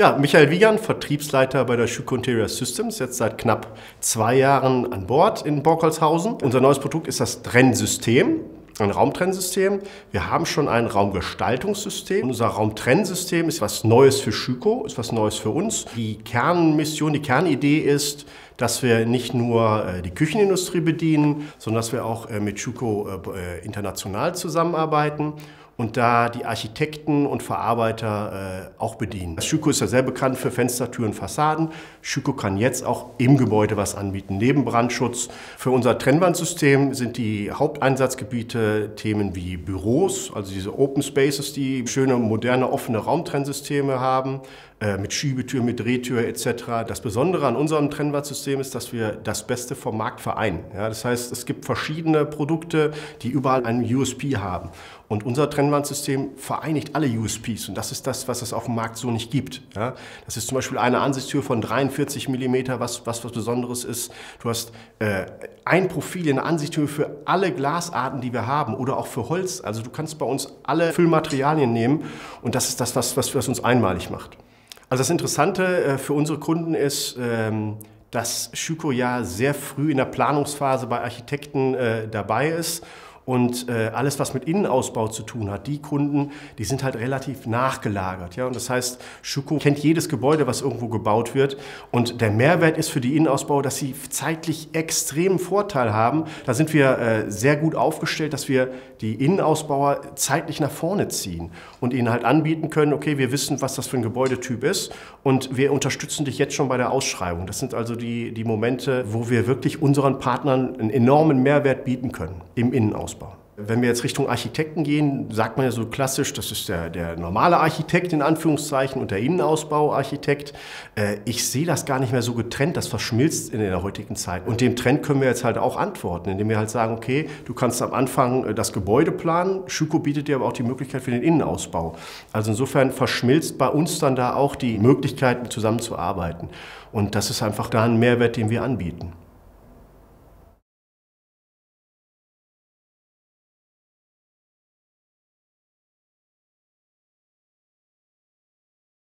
Ja, Michael Wiegand, Vertriebsleiter bei der Schüco Interior Systems, jetzt seit knapp zwei Jahren an Bord in Borkholzhausen. Unser neues Produkt ist das Trennsystem ein Raumtrennsystem. Wir haben schon ein Raumgestaltungssystem. Unser Raumtrennsystem ist was Neues für Schüco, ist was Neues für uns. Die Kernmission, die Kernidee ist, dass wir nicht nur äh, die Küchenindustrie bedienen, sondern dass wir auch äh, mit Schüco äh, international zusammenarbeiten und da die Architekten und Verarbeiter äh, auch bedienen. Schüko ist ja sehr bekannt für Fenster, Türen, Fassaden. Schüko kann jetzt auch im Gebäude was anbieten, neben Brandschutz. Für unser Trennwandsystem sind die Haupteinsatzgebiete Themen wie Büros, also diese Open Spaces, die schöne, moderne, offene Raumtrennsysteme haben, äh, mit Schiebetür, mit Drehtür etc. Das Besondere an unserem Trennwandsystem ist, dass wir das Beste vom Markt vereinen. Ja, das heißt, es gibt verschiedene Produkte, die überall einen USP haben. Und unser Trennwandsystem vereinigt alle USPs. Und das ist das, was es auf dem Markt so nicht gibt. Ja, das ist zum Beispiel eine Ansichtstür von 43 mm, was, was was Besonderes ist. Du hast äh, ein Profil in der Ansichtstür für alle Glasarten, die wir haben oder auch für Holz. Also du kannst bei uns alle Füllmaterialien nehmen. Und das ist das, was, was, was uns einmalig macht. Also das Interessante äh, für unsere Kunden ist, ähm, dass Schüko ja sehr früh in der Planungsphase bei Architekten äh, dabei ist und äh, alles, was mit Innenausbau zu tun hat, die Kunden, die sind halt relativ nachgelagert. Ja? Und das heißt, Schuko kennt jedes Gebäude, was irgendwo gebaut wird. Und der Mehrwert ist für die Innenausbau, dass sie zeitlich extremen Vorteil haben. Da sind wir äh, sehr gut aufgestellt, dass wir die Innenausbauer zeitlich nach vorne ziehen und ihnen halt anbieten können, okay, wir wissen, was das für ein Gebäudetyp ist und wir unterstützen dich jetzt schon bei der Ausschreibung. Das sind also die, die Momente, wo wir wirklich unseren Partnern einen enormen Mehrwert bieten können im Innenausbau. Wenn wir jetzt Richtung Architekten gehen, sagt man ja so klassisch, das ist der, der normale Architekt in Anführungszeichen und der Innenausbauarchitekt. Äh, ich sehe das gar nicht mehr so getrennt, das verschmilzt in der heutigen Zeit. Und dem Trend können wir jetzt halt auch antworten, indem wir halt sagen, okay, du kannst am Anfang äh, das Gebäude planen, Schüko bietet dir aber auch die Möglichkeit für den Innenausbau. Also insofern verschmilzt bei uns dann da auch die Möglichkeit, zusammenzuarbeiten. Und das ist einfach da ein Mehrwert, den wir anbieten.